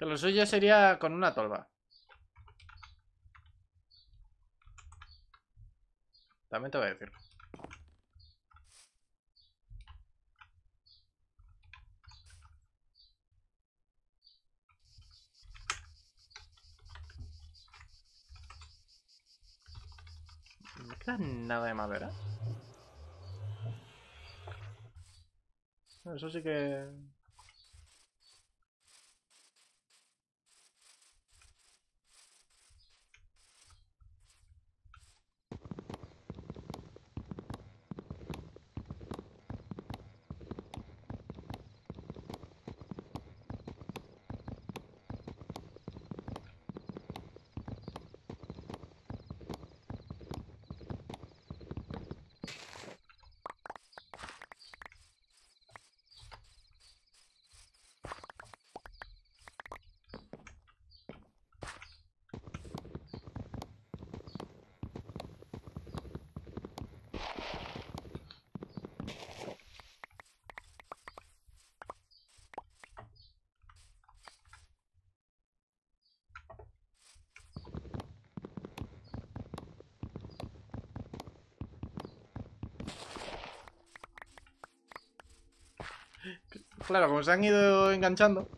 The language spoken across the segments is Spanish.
Que lo suyo sería con una tolva. También te voy a decir. No queda nada de madera. Eso sí que... Claro, como se han ido enganchando.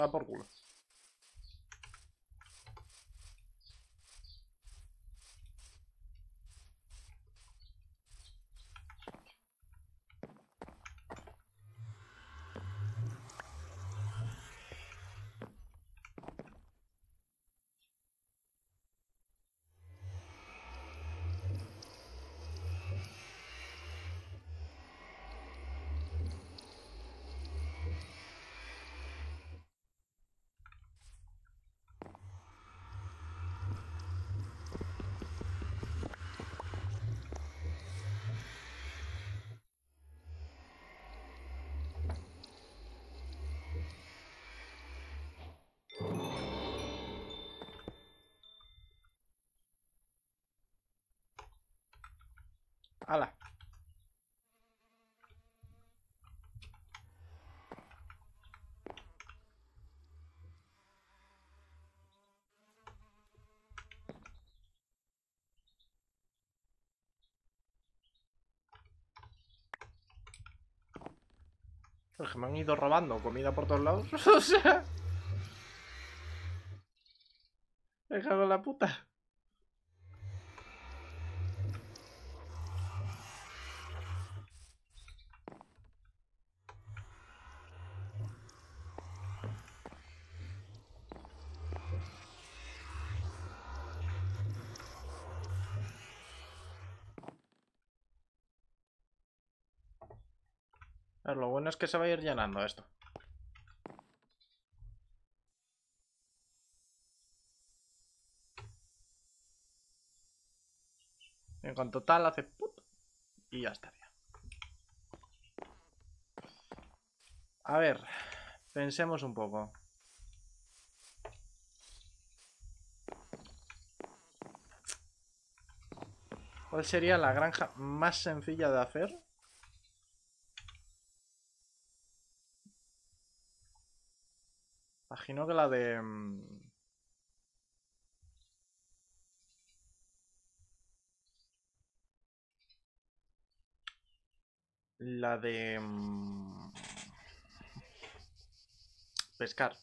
Va por culo. ¡Hala! Pues que me han ido robando comida por todos lados. o sea... En la puta. Lo bueno es que se va a ir llenando esto. En cuanto tal, hace put y ya estaría. A ver, Pensemos un poco. ¿Cuál sería la granja más sencilla de hacer? Imagino que la de... mm, La de... mm, Pescar.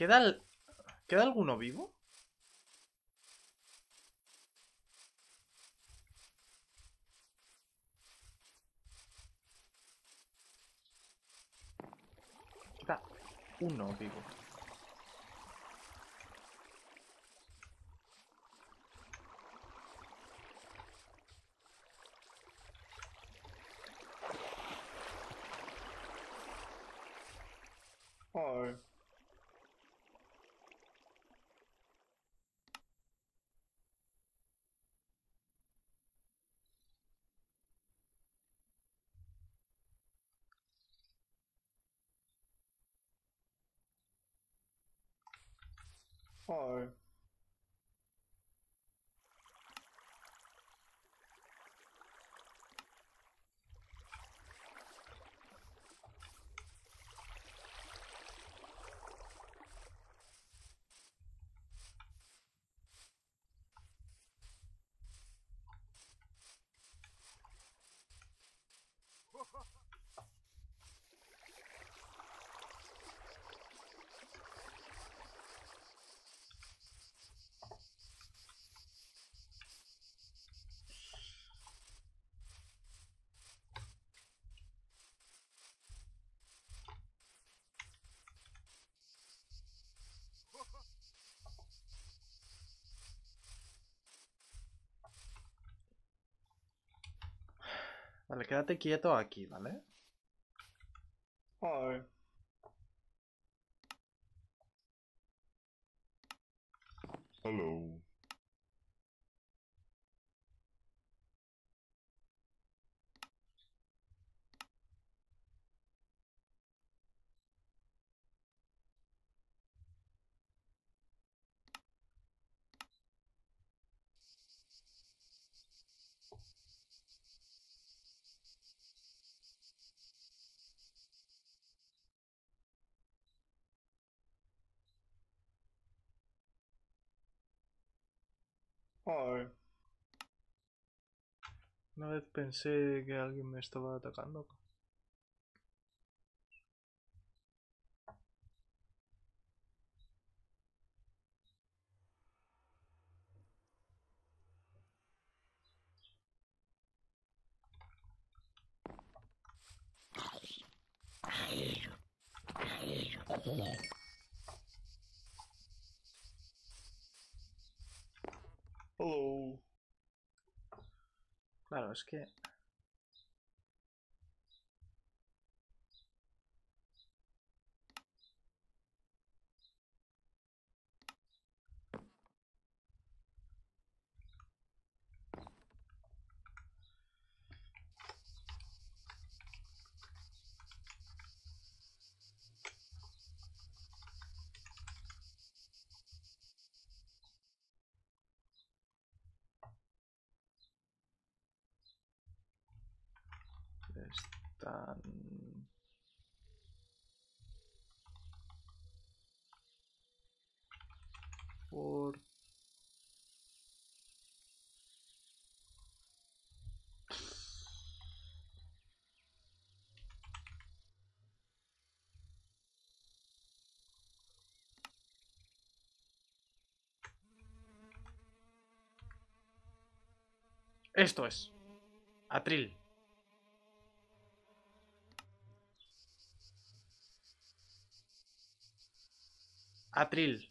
¿Queda, el- ¿Queda alguno vivo? Queda uno vivo. Ay. far Vale, quédate quieto aquí, ¿vale? Ay. Hello. Ay. Una vez pensé que alguien me estaba atacando. Hello. Claro, es que... Están... Por... Esto es. Atril. Abril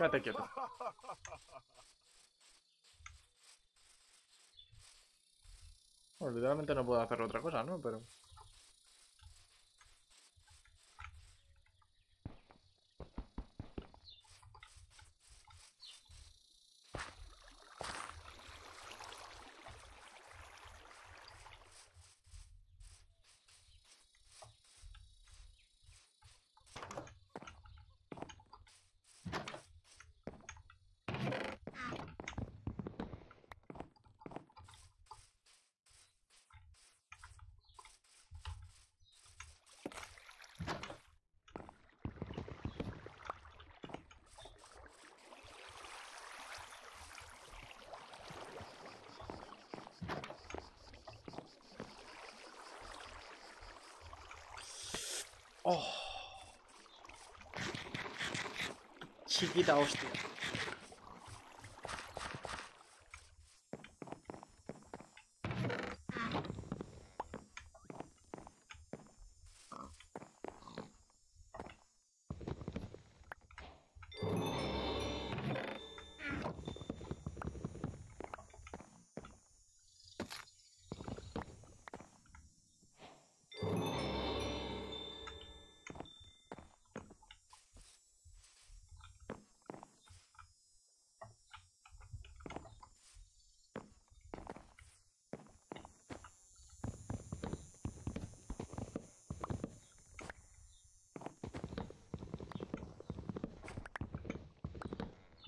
Κάτω και το. Bueno, literalmente no puedo hacer otra cosa, ¿no? Pero... Oh. Chigi da aufstehen.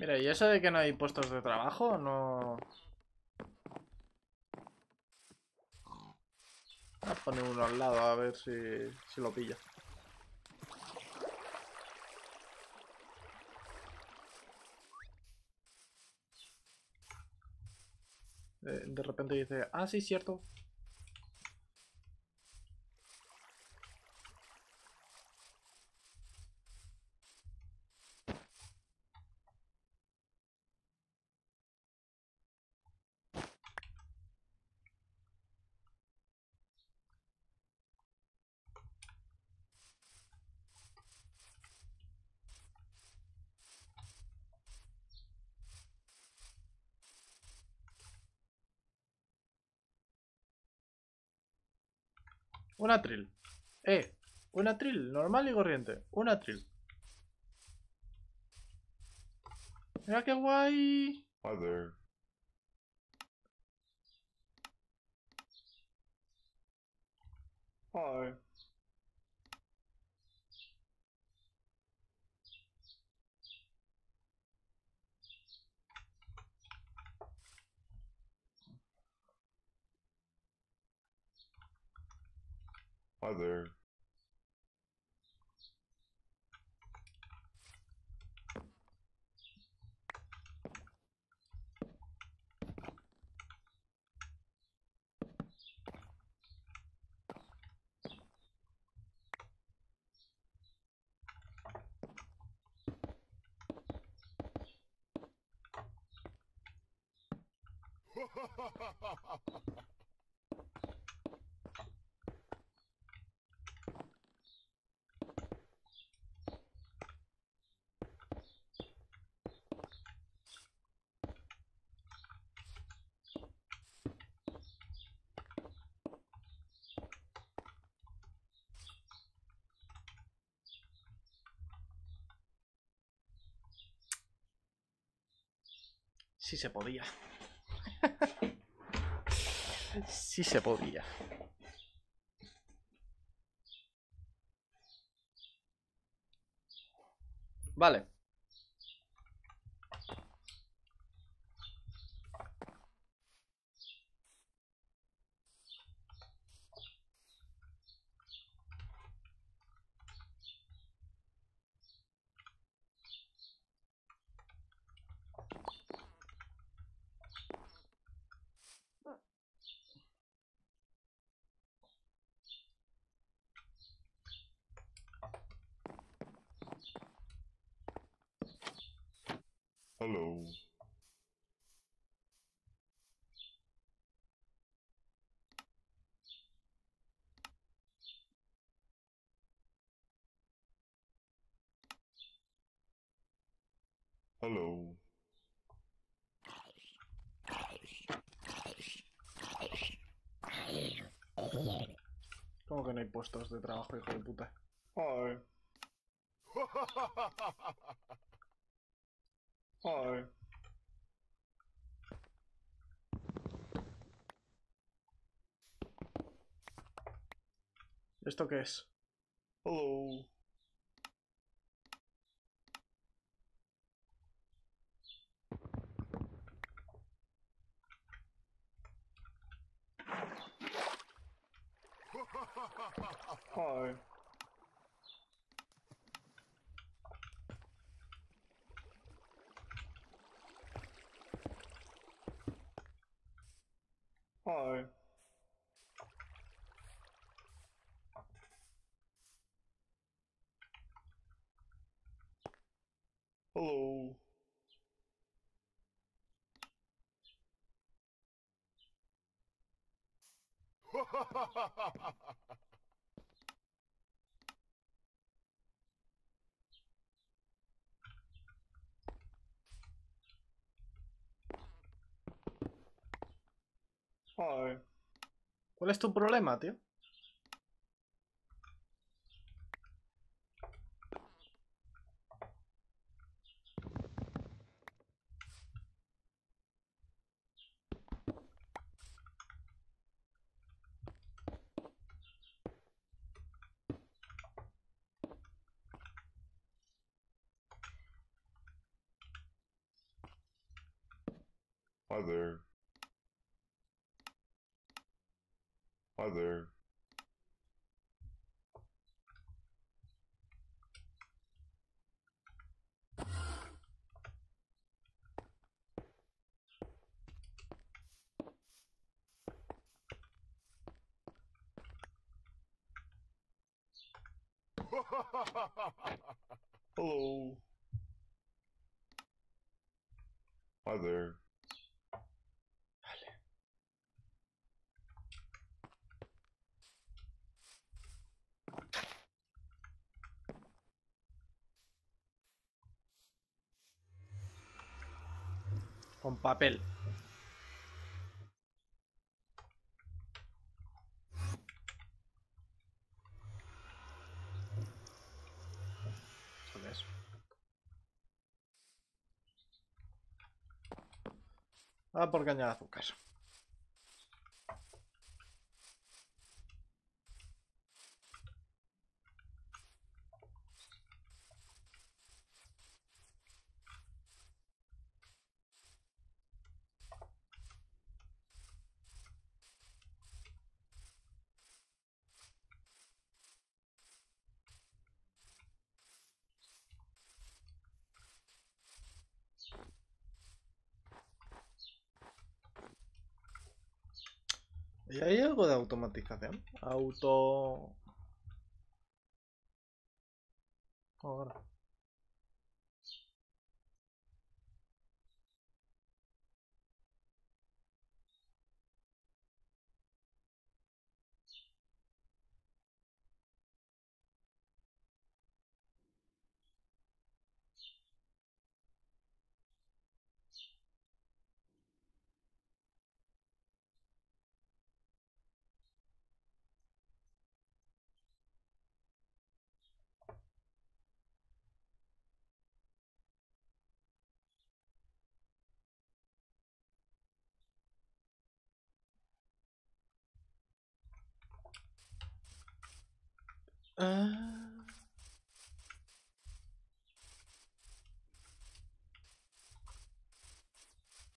Mira, ¿y eso de que no hay puestos de trabajo? No... Voy a poner uno al lado a ver si, si lo pilla. De, de repente dice, ah, sí, cierto. Un atril. Eh, un atril, normal y corriente. Un atril. Mira qué guay. Hi there. Hi. Hi Sí se podía. sí se podía. Vale. Hello. Hello. ¿Cómo que no hay puestos de trabajo, hijo de puta? Hi. Hi. ¿Esto qué es? Hello. Hi. Hi. Hello. Ha ha ha ha ha! ¿Cuál es tu problema, tío? Hi there. Hi there. Hello. Hi there. Con papel. Ah, por caña de azúcar. ¿Y hay algo de automatización? Auto... Ahora. Ah.